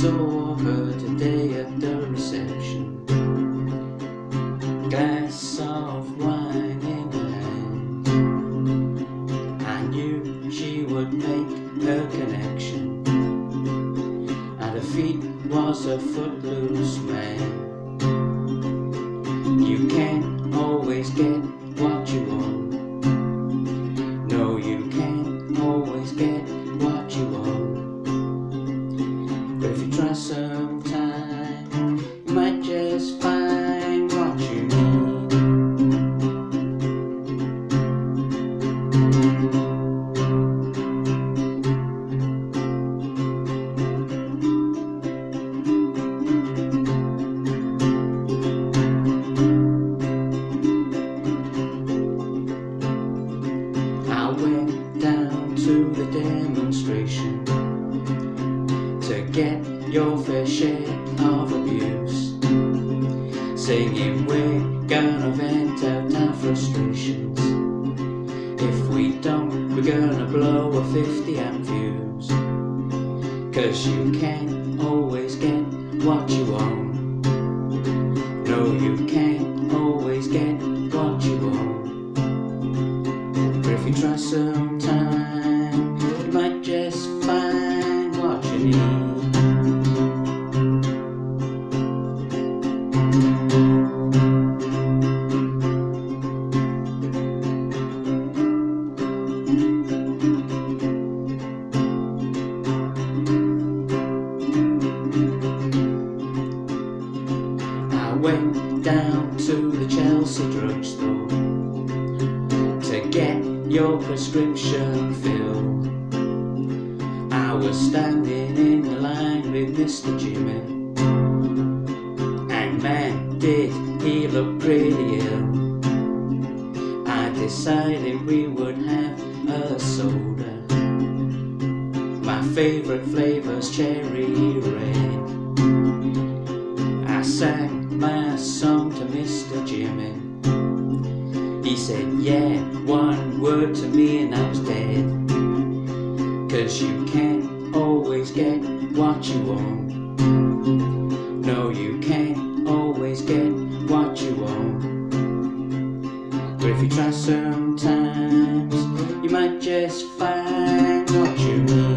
saw her today at the reception. Glass of wine in her hand. I knew she would make her connection. At her feet was a footloose man. To the demonstration to get your fair share of abuse. Singing, we're gonna vent out our frustrations. If we don't, we're gonna blow a 50 amp fuse. Cause you can't always get what you want. No, you can't always get what you want. But if you try sometime, your prescription filled. I was standing in the line with Mr. Jimmy, and man, did he look pretty ill. I decided we would have a soda. My favorite flavor's cherry red. I sang my song to Mr. Jimmy. Said, Yeah, one word to me and I was dead. Cause you can't always get what you want. No, you can't always get what you want. But if you try sometimes, you might just find what you need.